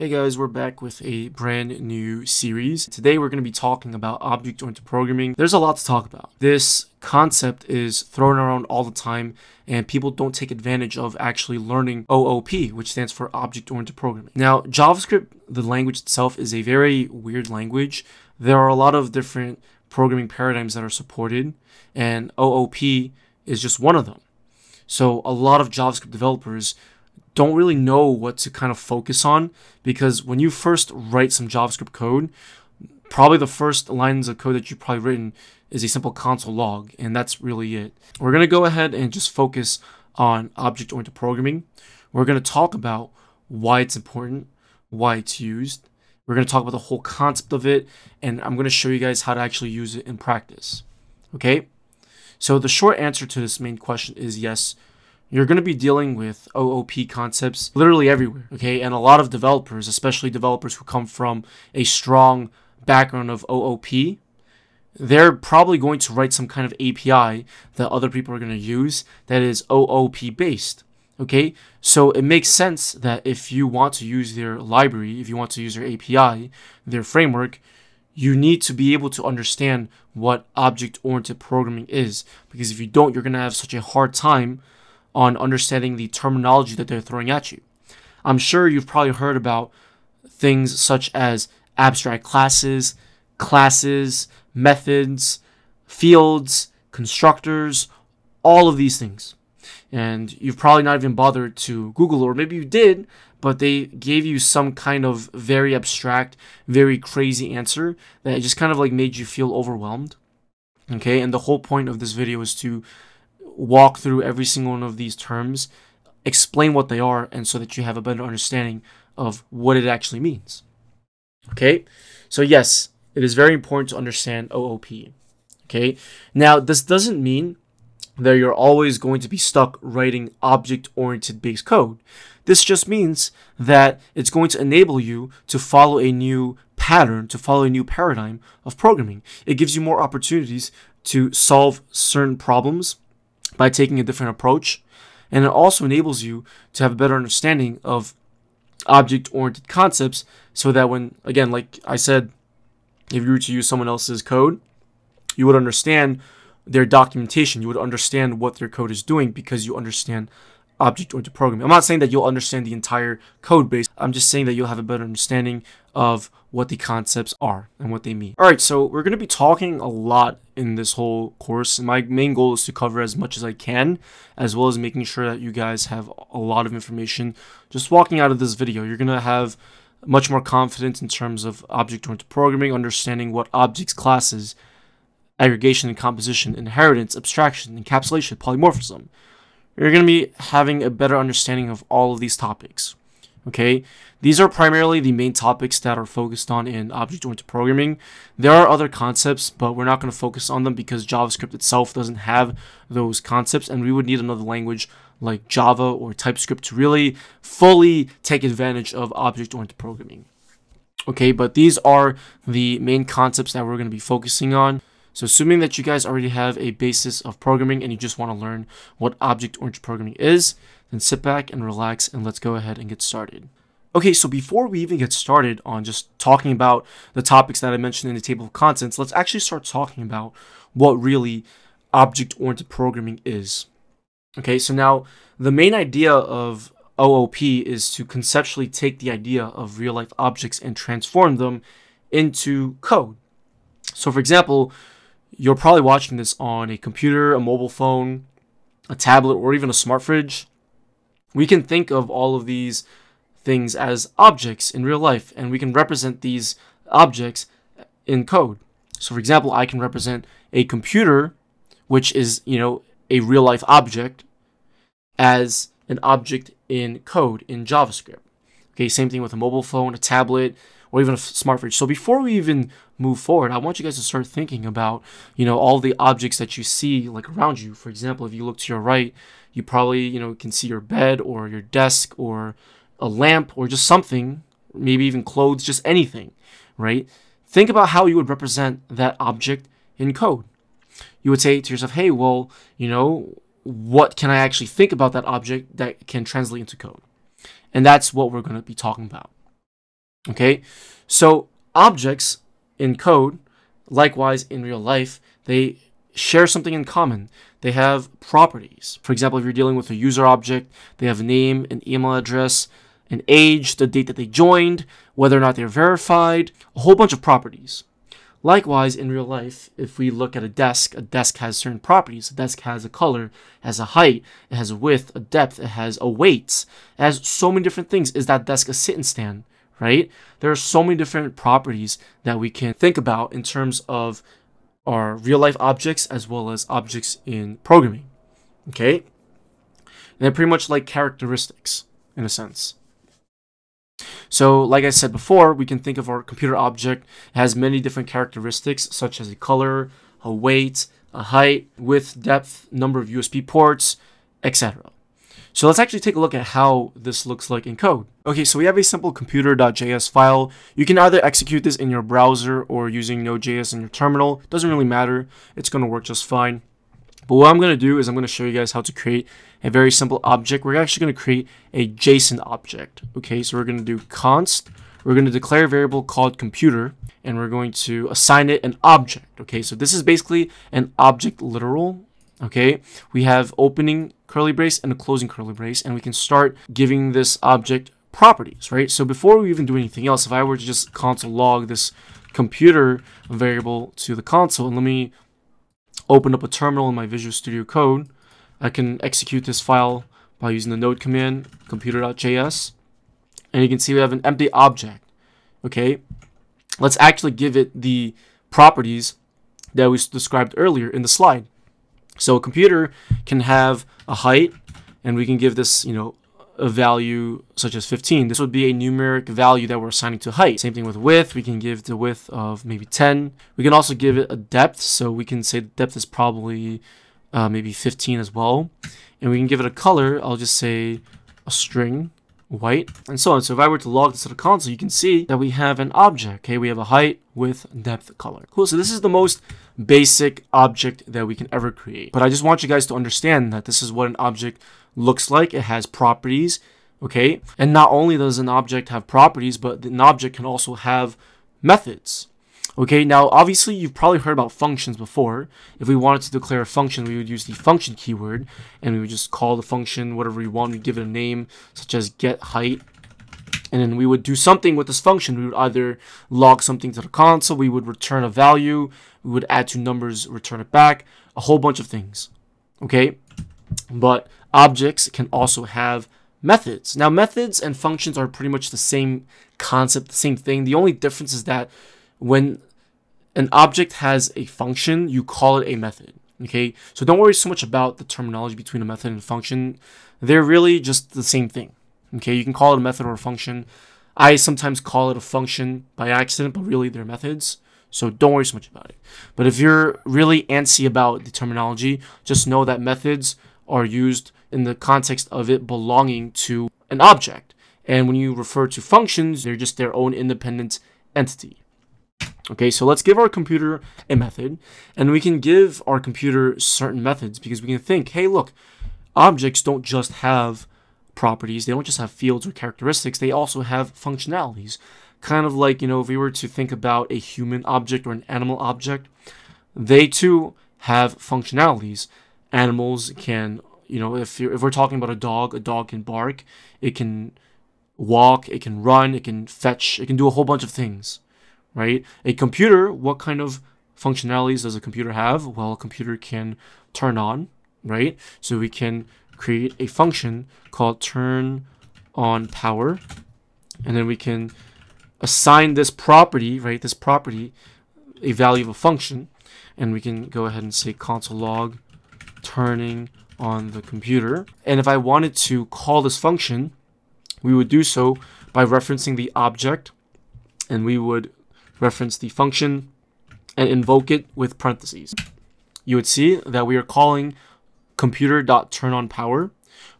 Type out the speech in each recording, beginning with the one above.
Hey guys, we're back with a brand new series. Today we're going to be talking about object-oriented programming. There's a lot to talk about. This concept is thrown around all the time and people don't take advantage of actually learning OOP, which stands for object-oriented programming. Now, JavaScript, the language itself, is a very weird language. There are a lot of different programming paradigms that are supported and OOP is just one of them. So a lot of JavaScript developers don't really know what to kind of focus on because when you first write some JavaScript code, probably the first lines of code that you've probably written is a simple console log, and that's really it. We're going to go ahead and just focus on object oriented programming. We're going to talk about why it's important, why it's used. We're going to talk about the whole concept of it, and I'm going to show you guys how to actually use it in practice. Okay? So the short answer to this main question is yes, you're going to be dealing with OOP concepts literally everywhere, okay? And a lot of developers, especially developers who come from a strong background of OOP, they're probably going to write some kind of API that other people are going to use that is OOP based. Okay, so it makes sense that if you want to use their library, if you want to use their API, their framework, you need to be able to understand what object oriented programming is. Because if you don't, you're going to have such a hard time on understanding the terminology that they're throwing at you. I'm sure you've probably heard about things such as abstract classes, classes, methods, fields, constructors, all of these things. And you've probably not even bothered to Google, or maybe you did, but they gave you some kind of very abstract, very crazy answer that just kind of like made you feel overwhelmed. Okay, and the whole point of this video is to walk through every single one of these terms, explain what they are, and so that you have a better understanding of what it actually means. Okay, so yes, it is very important to understand OOP. Okay, now this doesn't mean that you're always going to be stuck writing object oriented based code. This just means that it's going to enable you to follow a new pattern, to follow a new paradigm of programming. It gives you more opportunities to solve certain problems by taking a different approach. And it also enables you to have a better understanding of object oriented concepts so that when, again, like I said, if you were to use someone else's code, you would understand their documentation. You would understand what their code is doing because you understand object oriented programming. I'm not saying that you'll understand the entire code base. I'm just saying that you'll have a better understanding of what the concepts are and what they mean. All right, so we're going to be talking a lot in this whole course. My main goal is to cover as much as I can, as well as making sure that you guys have a lot of information. Just walking out of this video, you're going to have much more confidence in terms of object-oriented programming, understanding what objects, classes, aggregation and composition, inheritance, abstraction, encapsulation, polymorphism, you're going to be having a better understanding of all of these topics. Okay, these are primarily the main topics that are focused on in object-oriented programming. There are other concepts, but we're not going to focus on them because JavaScript itself doesn't have those concepts, and we would need another language like Java or TypeScript to really fully take advantage of object-oriented programming. Okay, but these are the main concepts that we're going to be focusing on. So assuming that you guys already have a basis of programming and you just want to learn what object-oriented programming is, then sit back and relax and let's go ahead and get started. Okay, so before we even get started on just talking about the topics that I mentioned in the table of contents, let's actually start talking about what really object-oriented programming is. Okay, so now the main idea of OOP is to conceptually take the idea of real-life objects and transform them into code. So for example, you're probably watching this on a computer, a mobile phone, a tablet, or even a smart fridge. We can think of all of these things as objects in real life, and we can represent these objects in code. So, for example, I can represent a computer, which is, you know, a real life object, as an object in code in JavaScript. Okay, same thing with a mobile phone, a tablet, or even a smart fridge. So before we even move forward, I want you guys to start thinking about, you know, all the objects that you see like around you. For example, if you look to your right, you probably, you know, can see your bed or your desk or a lamp or just something, maybe even clothes, just anything, right? Think about how you would represent that object in code. You would say to yourself, hey, well, you know, what can I actually think about that object that can translate into code? And that's what we're going to be talking about. Okay, so objects in code, likewise in real life, they share something in common. They have properties. For example, if you're dealing with a user object, they have a name, an email address, an age, the date that they joined, whether or not they're verified, a whole bunch of properties. Likewise, in real life, if we look at a desk, a desk has certain properties. A desk has a color, has a height, it has a width, a depth, it has a weight, it has so many different things. Is that desk a sit and stand, right? There are so many different properties that we can think about in terms of our real life objects as well as objects in programming, okay? And they're pretty much like characteristics in a sense. So, like I said before, we can think of our computer object has many different characteristics, such as a color, a weight, a height, width, depth, number of USB ports, etc. So let's actually take a look at how this looks like in code. Okay, so we have a simple computer.js file. You can either execute this in your browser or using Node.js in your terminal. It Doesn't really matter. It's going to work just fine. But what I'm going to do is I'm going to show you guys how to create a very simple object. We're actually going to create a JSON object. Okay, so we're going to do const. We're going to declare a variable called computer, and we're going to assign it an object. Okay, so this is basically an object literal. Okay, we have opening curly brace and a closing curly brace, and we can start giving this object properties, right? So before we even do anything else, if I were to just console log this computer variable to the console, and let me open up a terminal in my Visual Studio Code, I can execute this file by using the node command, computer.js. And you can see we have an empty object. Okay, let's actually give it the properties that we described earlier in the slide. So a computer can have a height, and we can give this, you know, a value such as 15. This would be a numeric value that we're assigning to height. Same thing with width. We can give the width of maybe 10. We can also give it a depth. So we can say the depth is probably uh, maybe 15 as well. And we can give it a color. I'll just say a string, white, and so on. So if I were to log this to the console, you can see that we have an object. Okay, we have a height, width, depth, color. Cool. So this is the most basic object that we can ever create. But I just want you guys to understand that this is what an object looks like. It has properties. Okay, and not only does an object have properties, but an object can also have methods. Okay, now obviously you've probably heard about functions before. If we wanted to declare a function, we would use the function keyword and we would just call the function whatever we want. We give it a name such as get height. And then we would do something with this function. We would either log something to the console, we would return a value, we would add two numbers, return it back, a whole bunch of things. Okay, but objects can also have methods. Now, methods and functions are pretty much the same concept, the same thing. The only difference is that when an object has a function, you call it a method. Okay, so don't worry so much about the terminology between a method and a function. They're really just the same thing. Okay, you can call it a method or a function. I sometimes call it a function by accident, but really they're methods. So don't worry so much about it. But if you're really antsy about the terminology, just know that methods are used in the context of it belonging to an object. And when you refer to functions, they're just their own independent entity. Okay, so let's give our computer a method, and we can give our computer certain methods because we can think, hey, look, objects don't just have properties, they don't just have fields or characteristics, they also have functionalities. Kind of like, you know, if we were to think about a human object or an animal object, they too have functionalities. Animals can, you know, if, if we're talking about a dog, a dog can bark, it can walk, it can run, it can fetch, it can do a whole bunch of things right? A computer, what kind of functionalities does a computer have? Well, a computer can turn on, right? So we can create a function called turn on power, and then we can assign this property, right? This property, a value of a function, and we can go ahead and say console log turning on the computer. And if I wanted to call this function, we would do so by referencing the object, and we would reference the function, and invoke it with parentheses. You would see that we are calling computer.turnOnPower.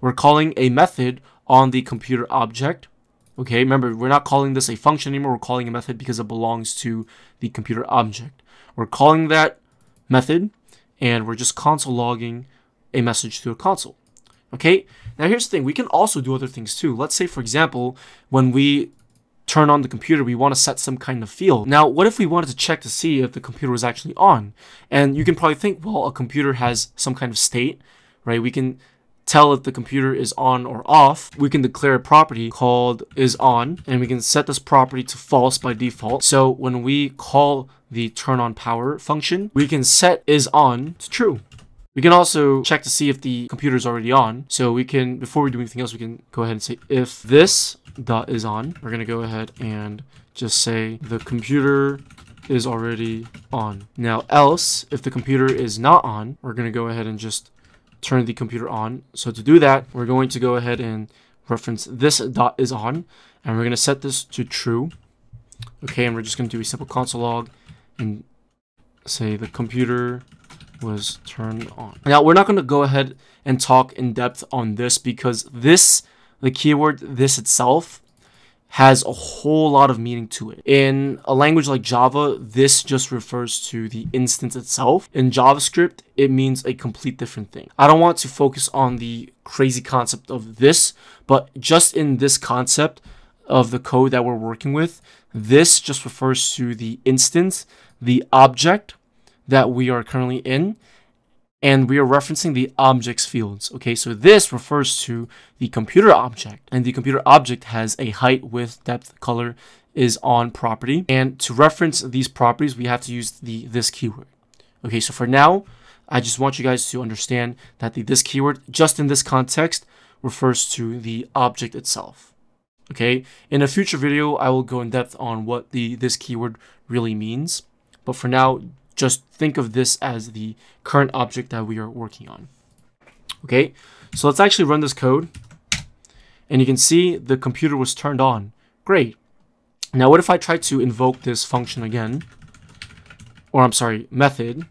We're calling a method on the computer object. Okay, remember, we're not calling this a function anymore. We're calling a method because it belongs to the computer object. We're calling that method, and we're just console logging a message to a console. Okay, now here's the thing. We can also do other things too. Let's say, for example, when we turn on the computer, we want to set some kind of field. Now, what if we wanted to check to see if the computer was actually on? And you can probably think, well, a computer has some kind of state, right? We can tell if the computer is on or off. We can declare a property called is on, and we can set this property to false by default. So when we call the turn on power function, we can set is on to true. We can also check to see if the computer is already on. So we can, before we do anything else, we can go ahead and say if this dot is on, we're going to go ahead and just say the computer is already on. Now else, if the computer is not on, we're going to go ahead and just turn the computer on. So to do that, we're going to go ahead and reference this dot is on, and we're going to set this to true. Okay, and we're just going to do a simple console log and say the computer was turned on. Now, we're not going to go ahead and talk in depth on this because this, the keyword this itself, has a whole lot of meaning to it. In a language like Java, this just refers to the instance itself. In JavaScript, it means a complete different thing. I don't want to focus on the crazy concept of this, but just in this concept of the code that we're working with, this just refers to the instance, the object, that we are currently in and we are referencing the objects fields. Okay, so this refers to the computer object and the computer object has a height, width, depth, color is on property. And to reference these properties, we have to use the this keyword. Okay, so for now, I just want you guys to understand that the this keyword, just in this context, refers to the object itself. Okay, in a future video, I will go in depth on what the this keyword really means. But for now, just think of this as the current object that we are working on. Okay, so let's actually run this code. And you can see the computer was turned on. Great. Now what if I try to invoke this function again? Or I'm sorry, method.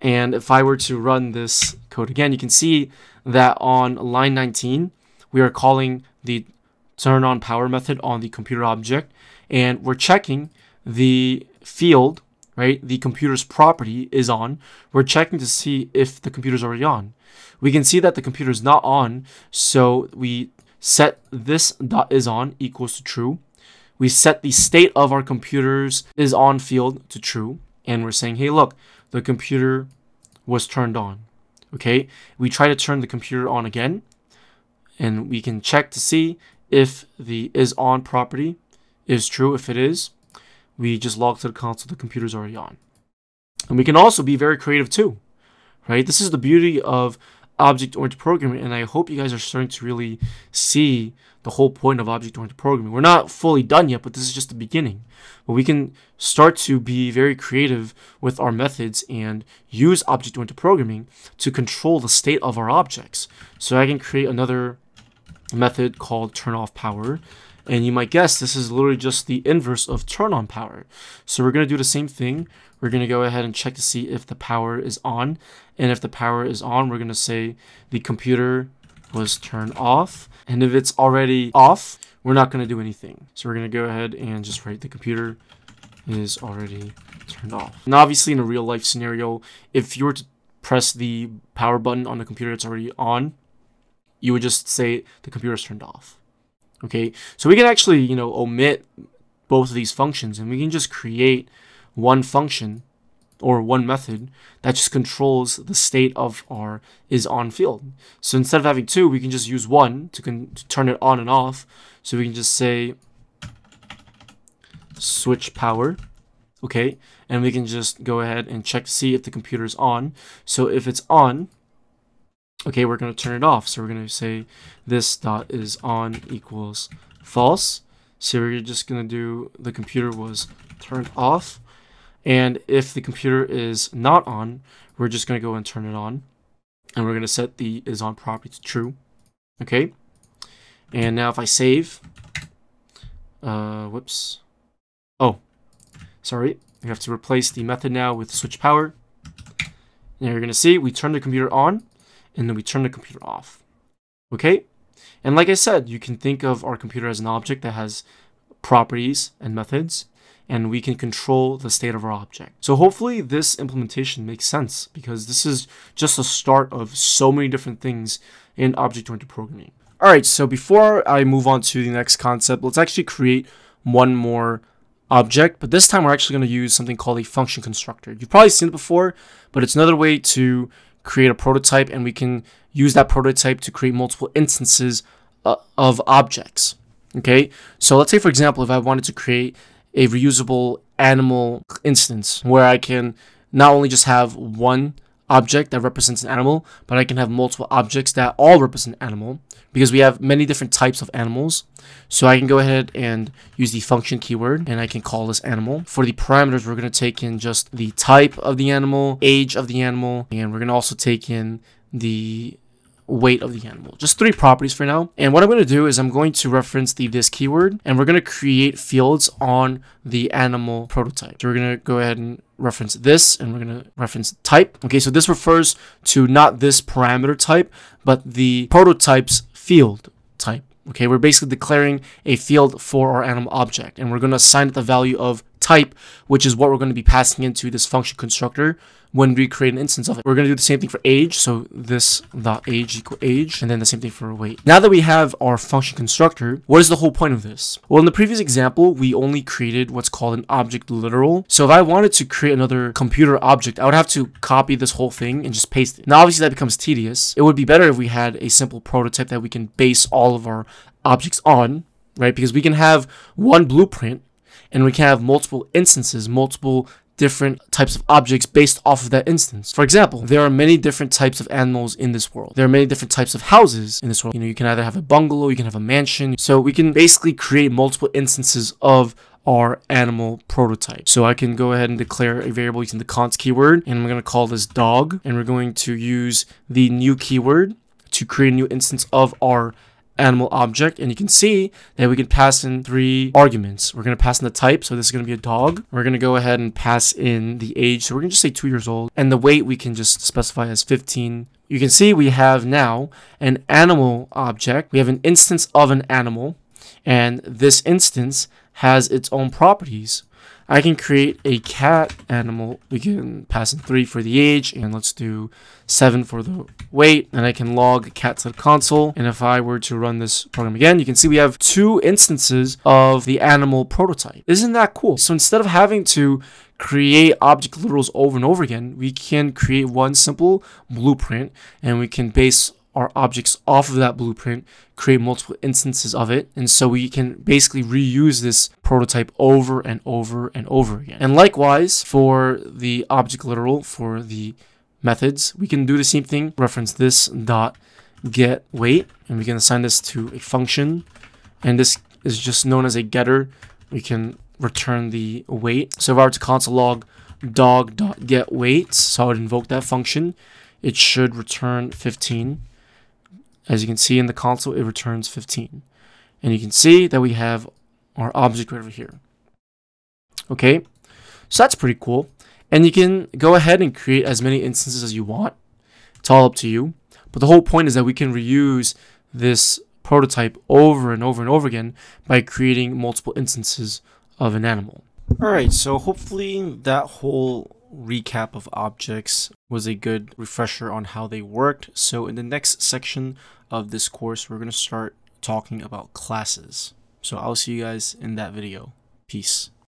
And if I were to run this code again, you can see that on line 19, we are calling the turn on power method on the computer object. And we're checking the field right, the computer's property is on, we're checking to see if the computer's already on. We can see that the computer is not on, so we set this dot is on equals to true. We set the state of our computers is on field to true, and we're saying, hey, look, the computer was turned on. Okay, we try to turn the computer on again, and we can check to see if the is on property is true. If it is, we just log to the console, the computer's already on. And we can also be very creative too, right? This is the beauty of object-oriented programming, and I hope you guys are starting to really see the whole point of object-oriented programming. We're not fully done yet, but this is just the beginning. But we can start to be very creative with our methods and use object-oriented programming to control the state of our objects. So I can create another method called turn off power and you might guess this is literally just the inverse of turn on power. So we're going to do the same thing. We're going to go ahead and check to see if the power is on. And if the power is on, we're going to say the computer was turned off. And if it's already off, we're not going to do anything. So we're going to go ahead and just write the computer is already turned off. And obviously in a real life scenario, if you were to press the power button on the computer that's already on, you would just say the computer is turned off. Okay, so we can actually, you know, omit both of these functions and we can just create one function or one method that just controls the state of our is on field. So instead of having two, we can just use one to, to turn it on and off. So we can just say switch power, okay? And we can just go ahead and check to see if the computer is on. So if it's on, okay, we're going to turn it off. So we're going to say this dot is on equals false. So we're just going to do the computer was turned off. And if the computer is not on, we're just going to go and turn it on. And we're going to set the is on property to true. Okay. And now if I save, uh, whoops. Oh, sorry. We have to replace the method now with switch power. And you're going to see we turn the computer on and then we turn the computer off. Okay? And like I said, you can think of our computer as an object that has properties and methods, and we can control the state of our object. So hopefully this implementation makes sense because this is just a start of so many different things in object-oriented programming. All right, so before I move on to the next concept, let's actually create one more object, but this time we're actually going to use something called a function constructor. You've probably seen it before, but it's another way to create a prototype and we can use that prototype to create multiple instances uh, of objects. Okay, so let's say for example, if I wanted to create a reusable animal instance where I can not only just have one object that represents an animal, but I can have multiple objects that all represent animal because we have many different types of animals. So I can go ahead and use the function keyword and I can call this animal. For the parameters, we're going to take in just the type of the animal, age of the animal, and we're going to also take in the weight of the animal. Just three properties for now. And what I'm going to do is I'm going to reference the this keyword and we're going to create fields on the animal prototype. So we're going to go ahead and reference this and we're going to reference type. Okay, so this refers to not this parameter type, but the prototype's field type. Okay, we're basically declaring a field for our animal object and we're going to assign it the value of type, which is what we're going to be passing into this function constructor when we create an instance of it. We're going to do the same thing for age. So this dot age equal age, and then the same thing for weight. Now that we have our function constructor, what is the whole point of this? Well, in the previous example, we only created what's called an object literal. So if I wanted to create another computer object, I would have to copy this whole thing and just paste it. Now, obviously that becomes tedious. It would be better if we had a simple prototype that we can base all of our objects on, right? Because we can have one blueprint and we can have multiple instances, multiple different types of objects based off of that instance. For example, there are many different types of animals in this world. There are many different types of houses in this world. You know, you can either have a bungalow, you can have a mansion. So we can basically create multiple instances of our animal prototype. So I can go ahead and declare a variable using the const keyword, and we're going to call this dog, and we're going to use the new keyword to create a new instance of our animal object and you can see that we can pass in three arguments. We're going to pass in the type, so this is going to be a dog. We're going to go ahead and pass in the age, so we're going to just say two years old. And the weight we can just specify as 15. You can see we have now an animal object. We have an instance of an animal and this instance has its own properties. I can create a cat animal. We can pass in 3 for the age, and let's do 7 for the weight, and I can log cat to the console. And if I were to run this program again, you can see we have two instances of the animal prototype. Isn't that cool? So instead of having to create object literals over and over again, we can create one simple blueprint, and we can base our objects off of that blueprint, create multiple instances of it, and so we can basically reuse this prototype over and over and over again. And likewise, for the object literal, for the methods, we can do the same thing, reference this dot get weight, and we can assign this to a function, and this is just known as a getter. We can return the weight. So if I were to console log dog dot get weight, so I would invoke that function, it should return 15. As you can see in the console, it returns 15. And you can see that we have our object right over here. Okay, so that's pretty cool. And you can go ahead and create as many instances as you want. It's all up to you. But the whole point is that we can reuse this prototype over and over and over again by creating multiple instances of an animal. Alright, so hopefully that whole recap of objects was a good refresher on how they worked. So in the next section of this course, we're going to start talking about classes. So I'll see you guys in that video. Peace.